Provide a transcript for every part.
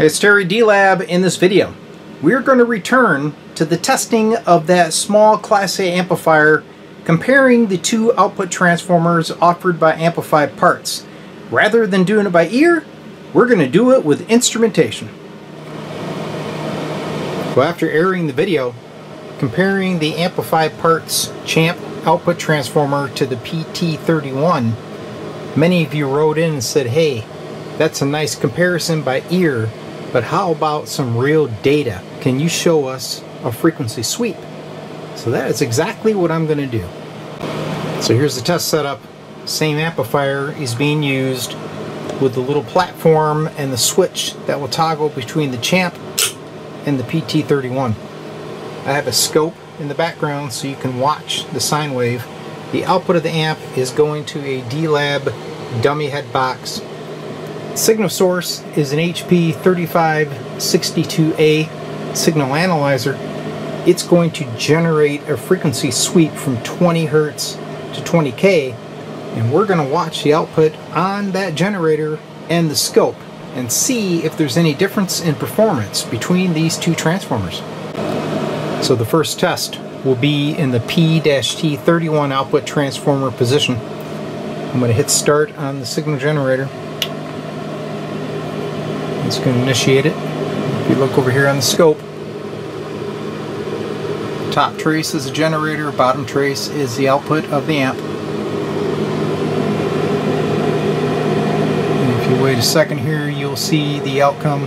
It's Terry D-Lab in this video. We're going to return to the testing of that small Class A amplifier comparing the two output transformers offered by Amplified Parts. Rather than doing it by ear, we're going to do it with instrumentation. So after airing the video, comparing the Amplified Parts Champ output transformer to the PT31, many of you wrote in and said, hey, that's a nice comparison by ear, but how about some real data? Can you show us a frequency sweep? So that is exactly what I'm going to do. So here's the test setup. Same amplifier is being used with the little platform and the switch that will toggle between the Champ and the PT31. I have a scope in the background so you can watch the sine wave. The output of the amp is going to a D-Lab dummy head box Signal source is an HP 3562A signal analyzer. It's going to generate a frequency sweep from 20 hertz to 20k and we're going to watch the output on that generator and the scope and see if there's any difference in performance between these two transformers. So the first test will be in the P-T31 output transformer position. I'm going to hit start on the signal generator. It's going to initiate it. If you look over here on the scope, top trace is a generator, bottom trace is the output of the amp. And if you wait a second here, you'll see the outcome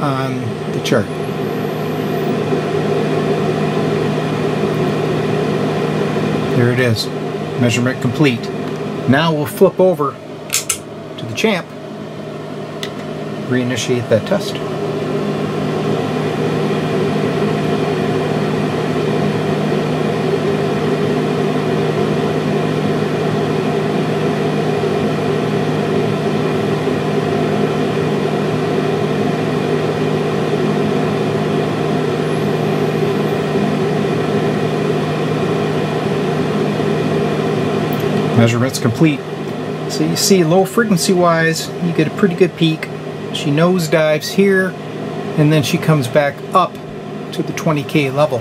on the chart. There it is, measurement complete. Now we'll flip over to the champ reinitiate that test. Measurements complete. So you see low frequency wise, you get a pretty good peak she nosedives here and then she comes back up to the 20k level.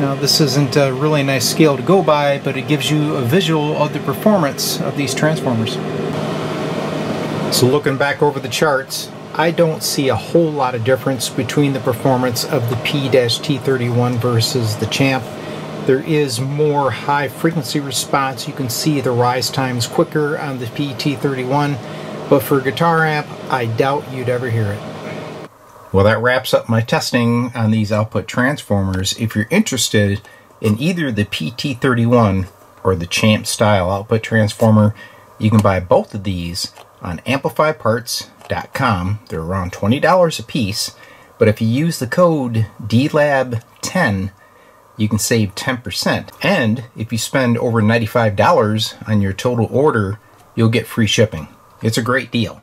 Now this isn't a really nice scale to go by, but it gives you a visual of the performance of these transformers. So looking back over the charts, I don't see a whole lot of difference between the performance of the P-T31 versus the Champ. There is more high frequency response. You can see the rise times quicker on the PT31 but for a guitar amp, I doubt you'd ever hear it. Well, that wraps up my testing on these output transformers. If you're interested in either the PT31 or the Champ style output transformer, you can buy both of these on amplifiedparts.com. They're around $20 a piece, but if you use the code DLAB10, you can save 10%. And if you spend over $95 on your total order, you'll get free shipping. It's a great deal.